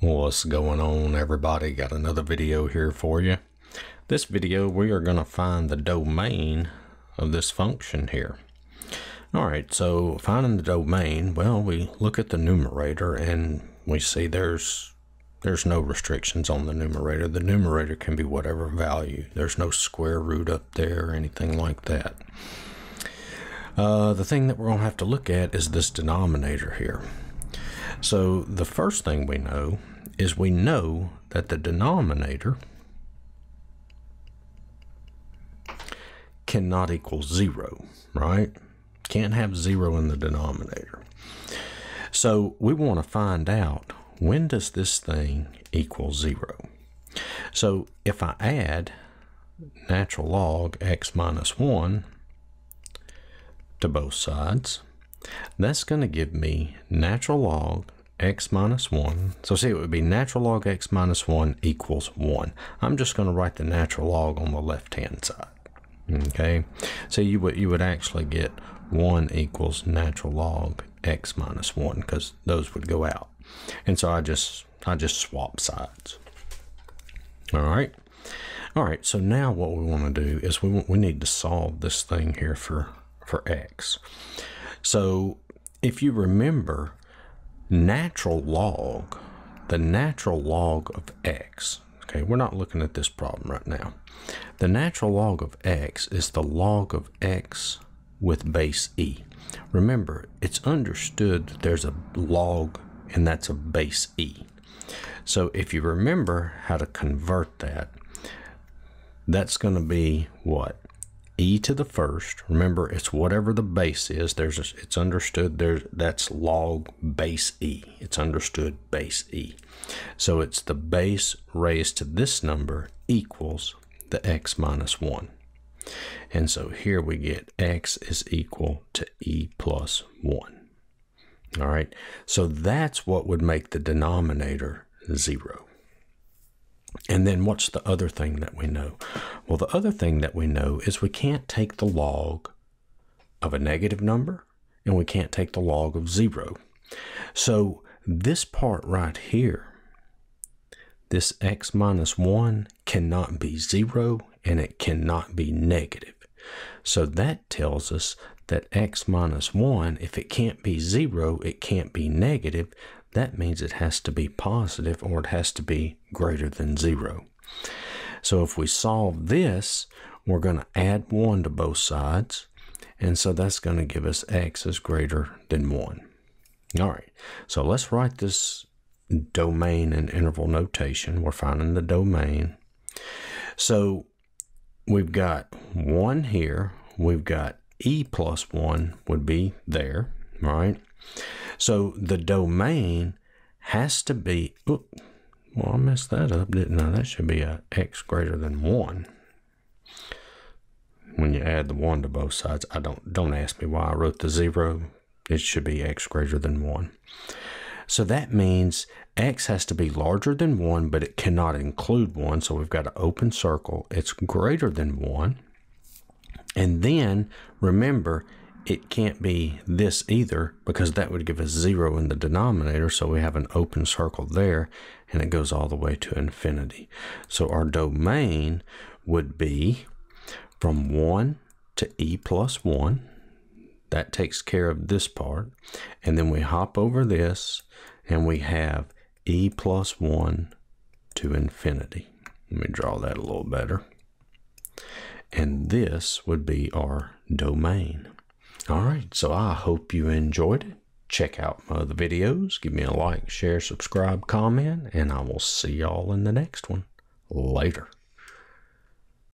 What's going on everybody? Got another video here for you. This video we are going to find the domain of this function here. Alright, so finding the domain, well we look at the numerator and we see there's there's no restrictions on the numerator. The numerator can be whatever value. There's no square root up there or anything like that. Uh, the thing that we're going to have to look at is this denominator here. So the first thing we know is we know that the denominator cannot equal zero, right? Can't have zero in the denominator. So we want to find out when does this thing equal zero? So if I add natural log x minus 1 to both sides, that's going to give me natural log x minus 1. So see, it would be natural log x minus 1 equals 1. I'm just going to write the natural log on the left-hand side. Okay, so you would, you would actually get 1 equals natural log x minus 1 because those would go out. And so I just, I just swap sides. All right. All right, so now what we want to do is we, we need to solve this thing here for, for x. So if you remember, natural log, the natural log of x, okay, we're not looking at this problem right now. The natural log of x is the log of x with base e. Remember, it's understood that there's a log and that's a base e. So if you remember how to convert that, that's going to be what? E to the first. Remember, it's whatever the base is. There's a, it's understood there's that's log base e. It's understood base e. So it's the base raised to this number equals the x minus 1. And so here we get x is equal to e plus 1. All right, so that's what would make the denominator 0. And then what's the other thing that we know? Well, the other thing that we know is we can't take the log of a negative number and we can't take the log of zero. So this part right here, this x minus 1 cannot be 0 and it cannot be negative. So that tells us that x minus 1, if it can't be 0, it can't be negative, that means it has to be positive or it has to be greater than zero. So if we solve this, we're going to add 1 to both sides. And so that's going to give us x is greater than 1. All right, so let's write this domain and interval notation. We're finding the domain. So we've got 1 here. We've got e plus 1 would be there, right? So the domain has to be, well, I messed that up, didn't I? That should be a x greater than 1. When you add the 1 to both sides, I don't, don't ask me why I wrote the 0. It should be x greater than 1. So that means x has to be larger than 1, but it cannot include 1. So we've got an open circle. It's greater than 1. And then remember, it can't be this either because that would give us zero in the denominator. So we have an open circle there and it goes all the way to infinity. So our domain would be from 1 to e plus 1. That takes care of this part. And then we hop over this and we have e plus 1 to infinity. Let me draw that a little better. And this would be our domain. All right, so I hope you enjoyed it. Check out my other videos. Give me a like, share, subscribe, comment, and I will see y'all in the next one. Later.